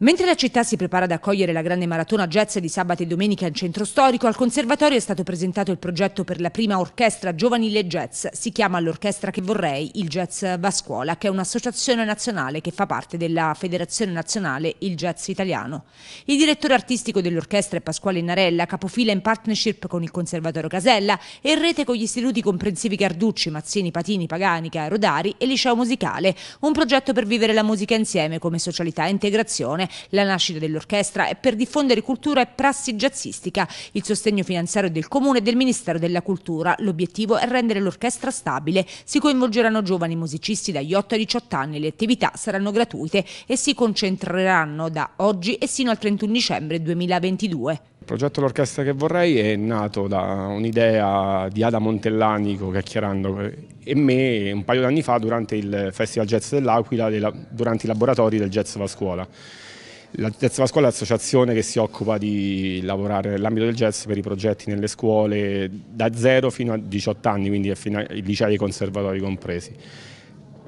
Mentre la città si prepara ad accogliere la grande maratona jazz di sabato e domenica in centro storico, al conservatorio è stato presentato il progetto per la prima orchestra giovanile jazz. Si chiama l'Orchestra che vorrei, il Jazz va scuola, che è un'associazione nazionale che fa parte della Federazione Nazionale Il Jazz Italiano. Il direttore artistico dell'orchestra è Pasquale Narella, capofila in partnership con il Conservatorio Casella e in rete con gli istituti comprensivi Carducci, Mazzini, Patini, Paganica, Rodari e Liceo Musicale. Un progetto per vivere la musica insieme come socialità e integrazione la nascita dell'orchestra è per diffondere cultura e prassi jazzistica, il sostegno finanziario del Comune e del Ministero della Cultura. L'obiettivo è rendere l'orchestra stabile. Si coinvolgeranno giovani musicisti dagli 8 ai 18 anni, le attività saranno gratuite e si concentreranno da oggi e sino al 31 dicembre 2022. Il progetto L'Orchestra che vorrei è nato da un'idea di Ada Montellanico, chiacchierando e me un paio d'anni fa durante il Festival Jazz dell'Aquila, durante i laboratori del Jazz Va Scuola. La Jazz Scuola è l'associazione che si occupa di lavorare nell'ambito del jazz per i progetti nelle scuole da 0 fino a 18 anni, quindi fino ai licei e conservatori compresi.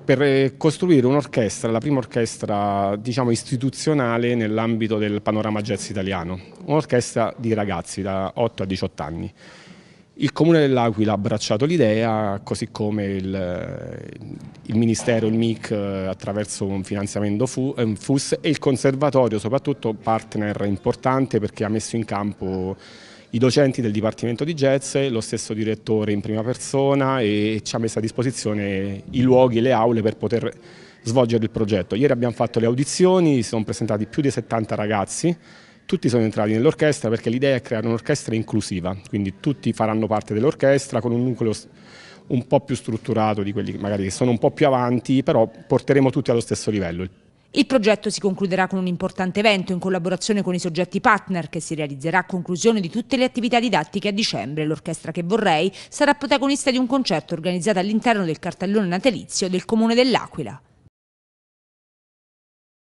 Per eh, costruire un'orchestra, la prima orchestra diciamo, istituzionale nell'ambito del panorama jazz italiano, un'orchestra di ragazzi da 8 a 18 anni. Il Comune dell'Aquila ha abbracciato l'idea, così come il, il, Ministero, il MIC, attraverso un finanziamento FUS e il Conservatorio, soprattutto partner importante perché ha messo in campo i docenti del Dipartimento di Jazz, lo stesso direttore in prima persona e ci ha messo a disposizione i luoghi le aule per poter svolgere il progetto. Ieri abbiamo fatto le audizioni, si sono presentati più di 70 ragazzi, tutti sono entrati nell'orchestra perché l'idea è creare un'orchestra inclusiva, quindi tutti faranno parte dell'orchestra con un nucleo un po' più strutturato di quelli magari che sono un po' più avanti, però porteremo tutti allo stesso livello. Il progetto si concluderà con un importante evento in collaborazione con i soggetti partner che si realizzerà a conclusione di tutte le attività didattiche a dicembre. L'Orchestra che vorrei sarà protagonista di un concerto organizzato all'interno del cartellone natalizio del Comune dell'Aquila.